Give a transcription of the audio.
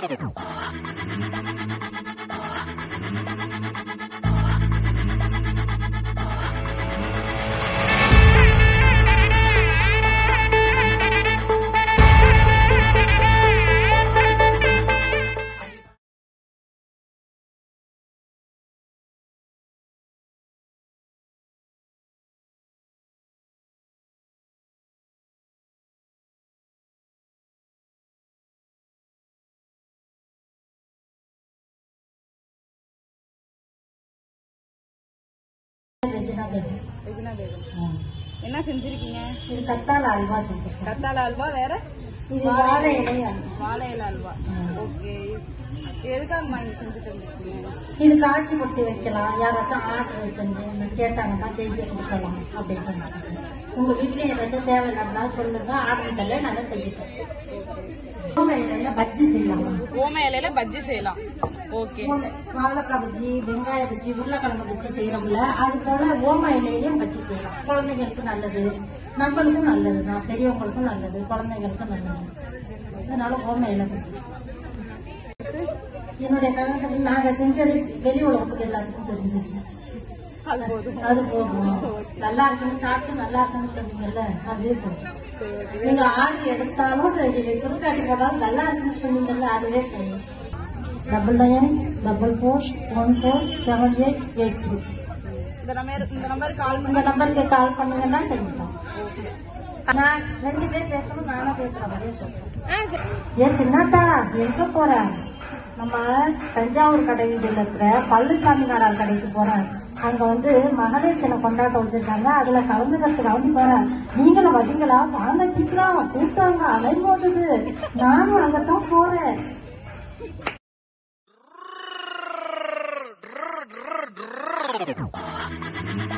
なななななな。ரெஜினா baby Regina Begum என்ன செஞ்சிருக்கீங்க? இது கத்தாழ அல்வா செஞ்சிருக்கேன். கத்தாழ அல்வா வேற? இது வாழை இலை. அல்வா. வாழை இலை அல்வா. ஓகே. எதுக்காகம்மா இங்க செஞ்சுட்டு இருந்திருக்கீங்க இது காய்ச்சி கொடுத்து வைக்கலாம். யாராச்சும் ஆர்டர் வச்சிருந்து கேட்டாங்கன்னா செய்து கொடுக்கலாம். அப்படின்னு. உங்க வீட்ல ஏதாச்சும் தேவை இருந்தா சொல்லுங்க. ஆர்டர் தரல நாங்க செஞ்சுட்டோம் பஜ்ஜி செய்யலாம் ஓம இலையில பஜ்ஜி செய்யலாம். ஓகே. வாழைக்காய் பஜ்ஜி வெங்காய பஜ்ஜி உருளைக்கிழங்கு பஜ்ஜி செய்யறோம்ல அது போல ஓம இலையிலயும் பஜ்ஜி செய்யலாம். குழந்தைங்களுக்கு நல்லது நம்மளுக்கும் நல்லது தான் பெரியவங்களுக்கும் நல்லது குழந்தைங்களுக்கும் நல்லது. அதனால ஓம இலை பஜ்ஜி. என்னுடைய கணக்கு நாங்க செஞ்சது வெளி உலகத்துக்கு எல்லாத்துக்கும் தெரிஞ்சிச்சு. அது போதும். அது நல்லா இருக்குன்னு சாப்பிட்டு நல்லா இருக்குன்னு சொன்னீங்கல்ல அதுவே போதும். நீங்க ஆர்டர் எடுத்தாலும் புதுக்காட்டி போட்டாலும் நல்லா இருக்குன்னு சொன்னீங்கல்ல அதுவே போதும் double nine double four one four seven eight eight two இந்த நம்பர் இந்த நம்பருக்கு கால் உங்க நம்பருக்கு கால் பண்ணுங்கன்னா செஞ்சுக்கலாம் நான் ரெண்டு பேர் பேசணும் நானும் பேசுற மாதிரியே சொல்றேன் ஆ சரி. ஏன் சின்னாத்தா எங்க போற? நம்ம தஞ்சாவூர் கடை இருக்கிற பழனிசாமி நாடார் கடைக்கு போறேன் அங்க வந்து மகளிர் தின கொண்டாட்டம் வச்சிருக்காங்க. அதுல கலந்துக்கிறதுக்காக போறேன் நீங்களும் வந்தீங்களா வாங்க சீக்கிரம். கூப்பிட்டாங்க. அலை போட்டுது நானும் அங்கத்தான் போறேன். Brrrr.